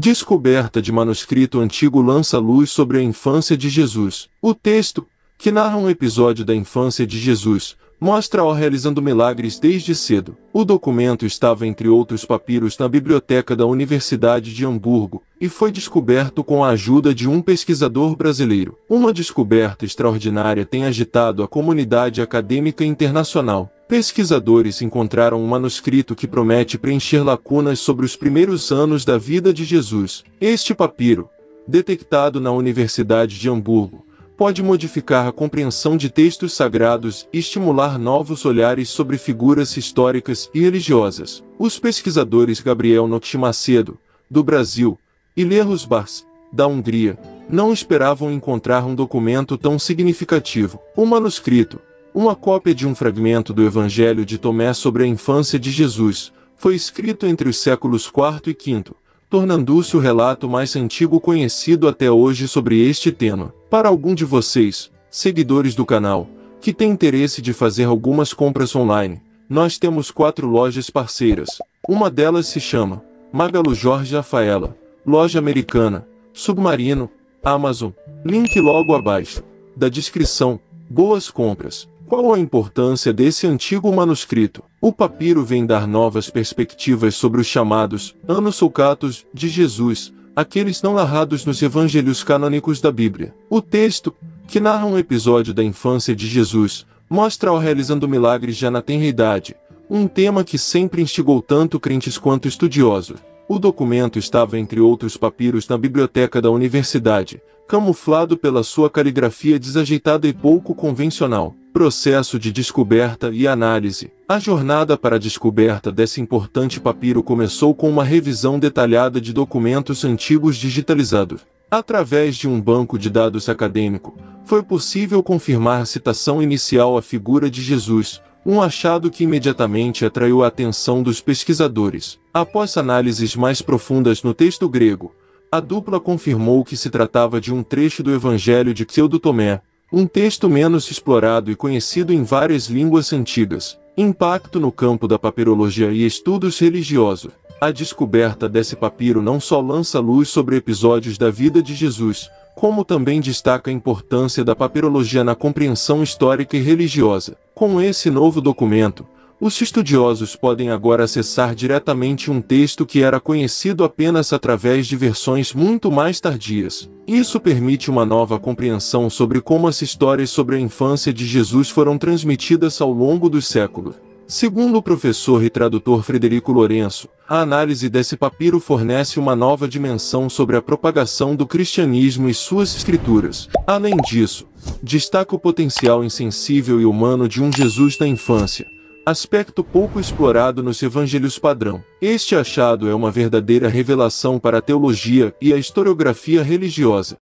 Descoberta de manuscrito antigo lança luz sobre a infância de Jesus. O texto, que narra um episódio da infância de Jesus, mostra-o realizando milagres desde cedo. O documento estava entre outros papiros na biblioteca da Universidade de Hamburgo e foi descoberto com a ajuda de um pesquisador brasileiro. Uma descoberta extraordinária tem agitado a comunidade acadêmica internacional. Pesquisadores encontraram um manuscrito que promete preencher lacunas sobre os primeiros anos da vida de Jesus. Este papiro, detectado na Universidade de Hamburgo, pode modificar a compreensão de textos sagrados e estimular novos olhares sobre figuras históricas e religiosas. Os pesquisadores Gabriel Nokshi Macedo, do Brasil, e Lerros Bars, da Hungria, não esperavam encontrar um documento tão significativo. O manuscrito, uma cópia de um fragmento do Evangelho de Tomé sobre a infância de Jesus, foi escrito entre os séculos IV e V, tornando-se o relato mais antigo conhecido até hoje sobre este tema. Para algum de vocês, seguidores do canal, que tem interesse de fazer algumas compras online, nós temos quatro lojas parceiras. Uma delas se chama Magalu Jorge Rafaela, loja americana, Submarino, Amazon, link logo abaixo da descrição. Boas compras! Qual a importância desse antigo manuscrito? O papiro vem dar novas perspectivas sobre os chamados anos sulcatos de Jesus, aqueles não narrados nos evangelhos canônicos da Bíblia. O texto, que narra um episódio da infância de Jesus, mostra-o realizando milagres já na tenra idade, um tema que sempre instigou tanto crentes quanto estudiosos. O documento estava entre outros papiros na biblioteca da universidade, camuflado pela sua caligrafia desajeitada e pouco convencional. Processo de descoberta e análise. A jornada para a descoberta desse importante papiro começou com uma revisão detalhada de documentos antigos digitalizados. Através de um banco de dados acadêmico, foi possível confirmar a citação inicial à figura de Jesus, um achado que imediatamente atraiu a atenção dos pesquisadores. Após análises mais profundas no texto grego, a dupla confirmou que se tratava de um trecho do Evangelho de Pseudo Tomé, um texto menos explorado e conhecido em várias línguas antigas. Impacto no campo da papirologia e estudos religiosos. A descoberta desse papiro não só lança luz sobre episódios da vida de Jesus, como também destaca a importância da papirologia na compreensão histórica e religiosa. Com esse novo documento, os estudiosos podem agora acessar diretamente um texto que era conhecido apenas através de versões muito mais tardias. Isso permite uma nova compreensão sobre como as histórias sobre a infância de Jesus foram transmitidas ao longo dos séculos. Segundo o professor e tradutor Frederico Lourenço, a análise desse papiro fornece uma nova dimensão sobre a propagação do cristianismo e suas escrituras. Além disso, destaca o potencial insensível e humano de um Jesus da infância, aspecto pouco explorado nos evangelhos padrão. Este achado é uma verdadeira revelação para a teologia e a historiografia religiosa.